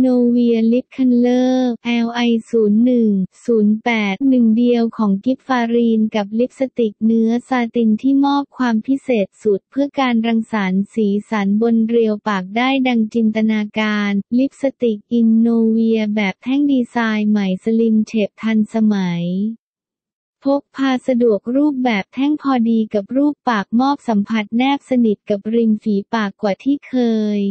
โนเวีย lip color LI 01 08 หนึ่งเดียวของกิฟฟารีนกับลิปสติกเนื้อซาตินที่มอบความพิเศษสุดเพื่อการรังสรรค์สีสันบนเรียวปากได้ดังจินตนาการ ลิปสติกอินโนเวียแบบแท่งดีไซน์ใหม่ slim shape ทันสมัยพกพาสะดวกรูปแบบแท่งพอดีกับรูปปากมอบสัมผัสแนบสนิทกับริมฝีปากกว่าที่เคย